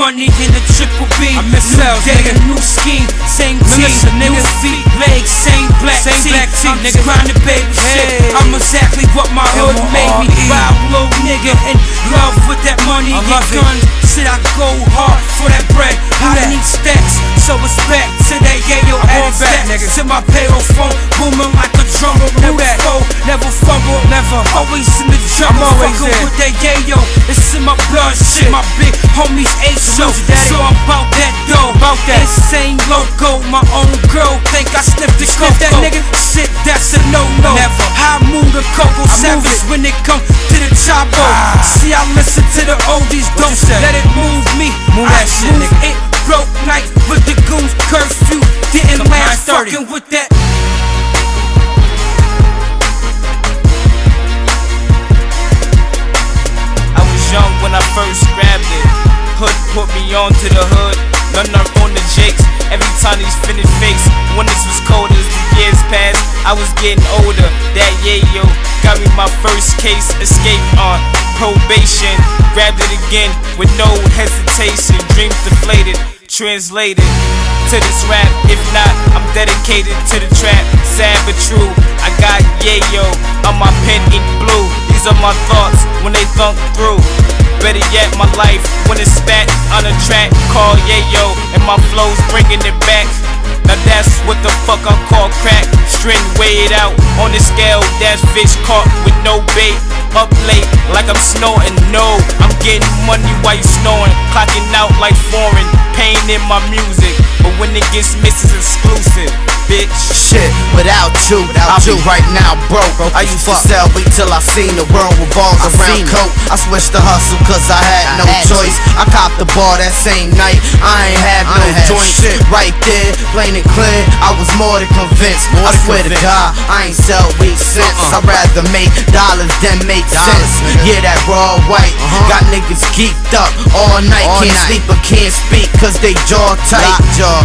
money in the triple B. I miss new sales, day, nigga. new scheme, same team, new nigga. feet, legs, same black Same tee. black team, I'm nigga. grinding, baby shit. I'm exactly what my hood made me. Wild little nigga in love with that money. I Get guns, shit I go hard for that bread. I that. need stacks, so it's back to that yayo I'm back, nigga. To my payroll phone, booming like a Never fold, never fumble, Never. Always in the jungle, I'm always fucking there. with that yayo. It's in my blood, shit. My big homies ain't so. So I'm about that dough, About that. Insane logo, my own girl think I sniffed the Sniff that nigga? Shit, that's a no no. Never. I move the cocoa savage when it come to the chopper. Ah. See, I listen to the oldies, don't let it move me. Move I that shit, move nigga. It broke night with the goons curfew. Didn't last 9:30. fucking with that. On to the hood. None up on the jakes. Every time these finished fakes. When this was cold as the years passed, I was getting older. That yayo got me my first case. Escape on probation. Grabbed it again with no hesitation. Dreams deflated. Translated to this rap. If not, I'm dedicated to the trap. Sad but true. I got yayo on my pen ink blue. These are my thoughts when they thunk through. Better yet, my life when it's spat on a track. Call yayo and my flows bringing it back. Now that's what the fuck I call crack. String weighed out on the scale. That's fish caught with no bait. Up late like I'm snorting. No, I'm getting money while you snoring. Clocking out like foreign. Pain in my music. But when it gets missed, it's exclusive. Bitch. Shit, without you, I'll be right now broke. I used to sell weed till I seen the world revolve around coke. I switched to hustle cause I had no choice. I copped the bar that same night. I ain't have no joints. Right there, plain and clear. I was more than convinced. I swear to God, I ain't sell weed since. I'd rather make dollars than make sense. Yeah, that raw white got niggas geeked up all night. can't sleep or can't speak cause they jaw tight.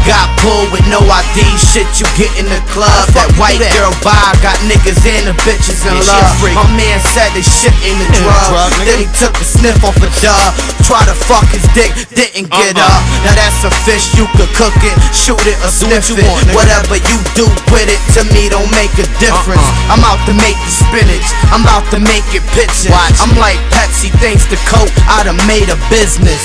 Got pulled with no ID. Shit, you get in the club. That white girl bar got niggas and the bitches in Yeah, love. freak. My man said this shit ain't a drug. drug. Then he took a sniff off a dub. Try to fuck his dick, didn't get Uh-uh. up. Now that's a fish, you could cook it, shoot it, or Do what sniff you it. want. Whatever you do with it, to me don't make a difference. Uh-uh. I'm out to make the spinach, I'm out to make it pitching. Watch I'm like Pepsi, thanks to Coke, I done made a business.